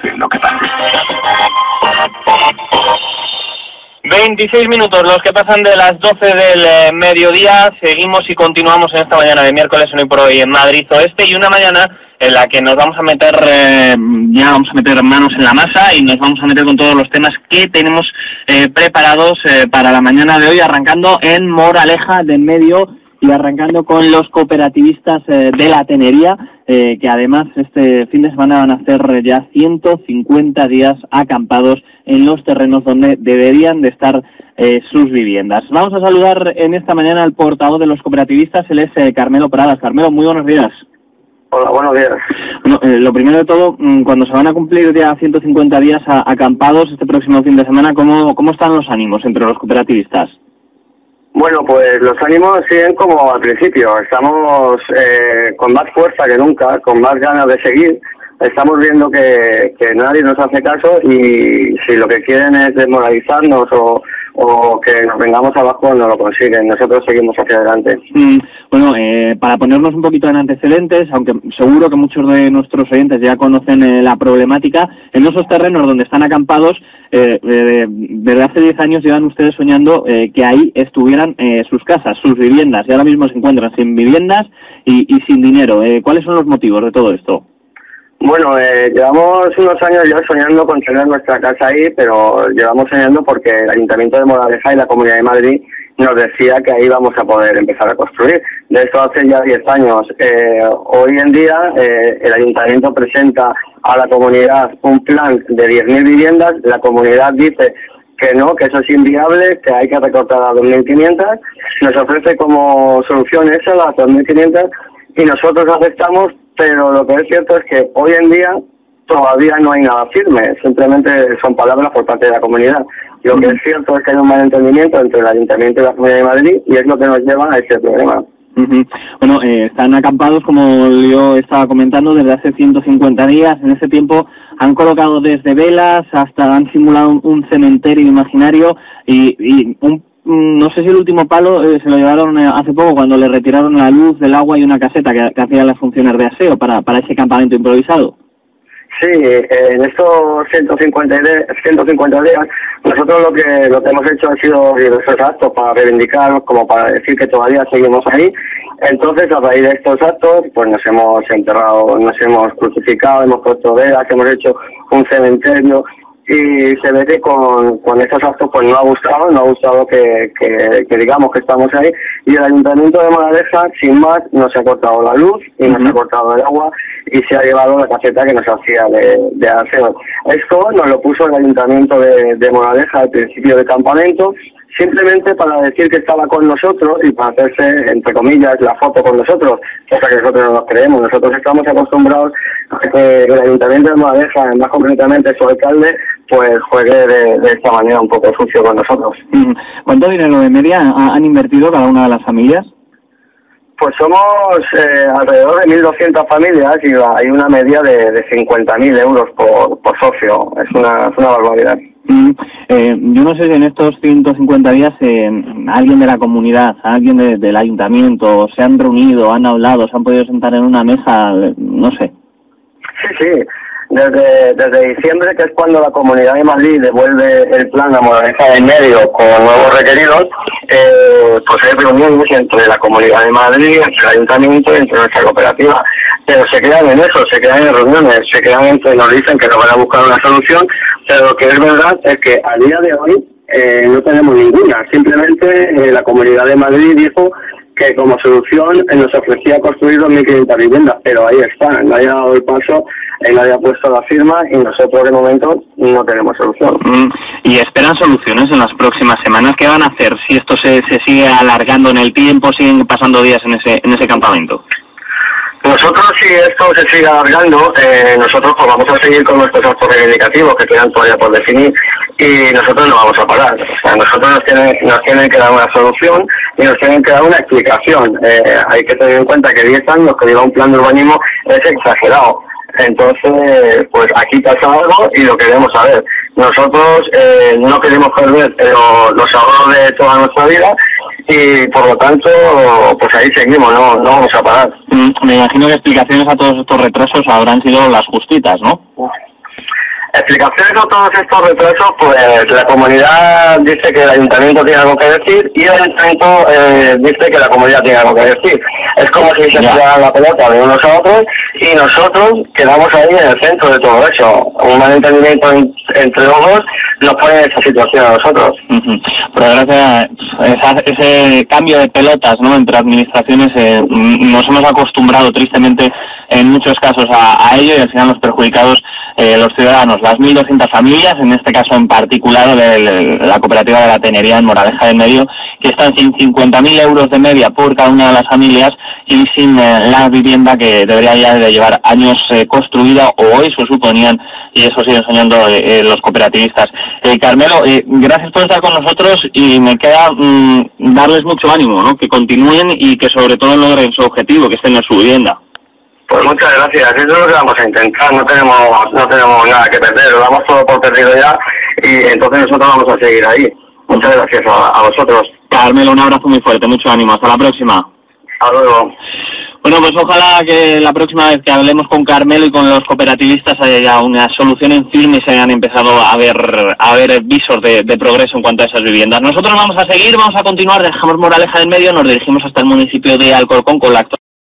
pase lo que pase. 26 minutos los que pasan de las 12 del eh, mediodía. Seguimos y continuamos en esta mañana de miércoles hoy por hoy en Madrid Oeste y una mañana en la que nos vamos a meter eh, ya vamos a meter manos en la masa y nos vamos a meter con todos los temas que tenemos eh, preparados para la mañana de hoy arrancando en Moraleja de medio y arrancando con los cooperativistas de la Tenería, que además este fin de semana van a hacer ya 150 días acampados en los terrenos donde deberían de estar eh, sus viviendas. Vamos a saludar en esta mañana al portavoz de los cooperativistas, él es eh, Carmelo Pradas. Carmelo, muy buenos días. Hola, buenos días. Bueno, eh, lo primero de todo, mm, cuando se van a cumplir ya 150 días acampados este próximo fin de semana, ¿cómo, ¿cómo están los ánimos entre los cooperativistas? Bueno, pues los ánimos siguen como al principio. Estamos con más fuerza que nunca, con más ganas de seguir estamos viendo que, que nadie nos hace caso y si lo que quieren es desmoralizarnos o, o que nos vengamos abajo no lo consiguen. Nosotros seguimos hacia adelante. Mm, bueno, eh, para ponernos un poquito en antecedentes, aunque seguro que muchos de nuestros oyentes ya conocen eh, la problemática, en esos terrenos donde están acampados, eh, desde hace 10 años llevan ustedes soñando que ahí estuvieran sus casas, sus viviendas, y ahora mismo se encuentran sin viviendas y, y sin dinero. ¿Cuáles son los motivos de todo esto? Bueno, eh, llevamos unos años ya soñando con tener nuestra casa ahí, pero llevamos soñando porque el Ayuntamiento de Moraleja y la Comunidad de Madrid nos decía que ahí vamos a poder empezar a construir. De esto hace ya 10 años. Eh, hoy en día eh, el Ayuntamiento presenta a la comunidad un plan de 10.000 viviendas. La comunidad dice que no, que eso es inviable, que hay que recortar a 2.500. Nos ofrece como solución esa, las 2.500, y nosotros aceptamos pero lo que es cierto es que hoy en día todavía no hay nada firme, simplemente son palabras por parte de la comunidad. Lo que es cierto es que hay un malentendimiento entre el Ayuntamiento y la Comunidad de Madrid y es lo que nos lleva a ese problema. Bueno, eh, están acampados, como yo estaba comentando, desde hace 150 días. En ese tiempo han colocado desde velas hasta han simulado un, cementerio imaginario y, y un no sé si el último palo eh, se lo llevaron eh, hace poco cuando le retiraron la luz del agua y una caseta que, hacía las funciones de aseo para, para ese campamento improvisado. Sí, eh, en estos 150, 150 días nosotros lo que lo que hemos hecho ha sido diversos actos para reivindicar, como para decir que todavía seguimos ahí. Entonces, a raíz de estos actos, pues nos hemos enterrado, nos hemos crucificado, hemos puesto velas, hemos hecho un cementerio y se ve que con, con estos actos pues no ha gustado, no ha gustado que, que, digamos que estamos ahí. Y el Ayuntamiento de Moraleja sin más nos ha cortado la luz y nos ha cortado el agua y se ha llevado la caseta que nos hacía de, de aseo. Esto nos lo puso el Ayuntamiento de, de Moraleja al principio del campamento simplemente para decir que estaba con nosotros y para hacerse, entre comillas, la foto con nosotros, cosa que nosotros no nos creemos. Nosotros estamos acostumbrados a que el Ayuntamiento de Moraleja, más concretamente su alcalde, pues juegue de, esta manera un poco sucio con nosotros. Mm. ¿Cuánto dinero de media han invertido cada una de las familias? Pues somos eh, alrededor de 1.200 familias y hay una media de, de 50.000 euros por, por socio. Es una, es una barbaridad. Mm, eh, yo no sé si en estos 150 días eh, alguien de la comunidad, alguien del ayuntamiento se han reunido, han hablado, se han podido sentar en una mesa, no sé. Sí, sí desde, desde diciembre, que es cuando la Comunidad de Madrid devuelve el plan a Moraleja en medio con nuevos requeridos, eh, pues hay reuniones entre la Comunidad de Madrid, entre el Ayuntamiento y entre nuestra cooperativa. Pero se quedan en eso, se quedan en reuniones, se quedan entre, nos dicen que nos van a buscar una solución, pero lo que es verdad es que a día de hoy eh, no tenemos ninguna. Simplemente eh, la Comunidad de Madrid dijo que como solución nos ofrecía construir 2.500 viviendas, pero ahí está, no haya dado el paso, no haya puesto la firma y nosotros de momento no tenemos solución. Mm, ¿Y esperan soluciones en las próximas semanas? ¿Qué van a hacer si esto se, se sigue alargando en el tiempo, siguen pasando días en ese, en ese campamento? Nosotros, si esto se sigue alargando, eh, nosotros pues vamos a seguir con nuestros actos reivindicativos que quedan todavía por definir y nosotros no vamos a parar. O sea, nosotros nos tienen, nos tienen que dar una solución y nos tienen que dar una explicación. Eh, hay que tener en cuenta que 10 años que lleva un plan de urbanismo es exagerado. Entonces, pues aquí pasa algo y lo queremos saber. Nosotros eh, no queremos perder los ahorros de toda nuestra vida y por lo tanto, pues ahí seguimos, no, no vamos a parar. Mm, me imagino que explicaciones a todos estos retrasos habrán sido las justitas, ¿no? Explicaciones a todos estos retrasos, pues la comunidad dice que el ayuntamiento tiene algo que decir y el ayuntamiento eh, dice que la comunidad tiene algo que decir. Es como si se tirara la pelota de unos a otros y nosotros quedamos ahí en el centro de todo eso. Un malentendimiento entre los dos nos pone en esa situación a nosotros. Pero gracias a ese cambio de pelotas ¿no? entre administraciones eh, nos hemos acostumbrado tristemente en muchos casos a, ello y al final los perjudicados eh, los ciudadanos, las 1.200 familias, en este caso en particular de la cooperativa de la Tenería en Moraleja del Medio, que están sin 50.000 euros de media por cada una de las familias y sin eh, la vivienda que debería ya de llevar años eh, construida o eso suponían y eso siguen soñando los cooperativistas. Carmelo, gracias por estar con nosotros y me queda mm, darles mucho ánimo, ¿no? que continúen y que sobre todo logren su objetivo, que estén en su vivienda. Pues muchas gracias, eso es lo que vamos a intentar, no tenemos, no tenemos nada que perder, lo damos todo por perdido ya y entonces nosotros vamos a seguir ahí. Muchas gracias a, vosotros. Carmelo, un abrazo muy fuerte, mucho ánimo, hasta la próxima. Hasta luego. Bueno, pues ojalá que la próxima vez que hablemos con Carmelo y con los cooperativistas haya una solución en firme y se hayan empezado a ver, a ver visos de, de, progreso en cuanto a esas viviendas. Nosotros vamos a seguir, vamos a continuar, dejamos Moraleja del medio, nos dirigimos hasta el municipio de Alcorcón con la actual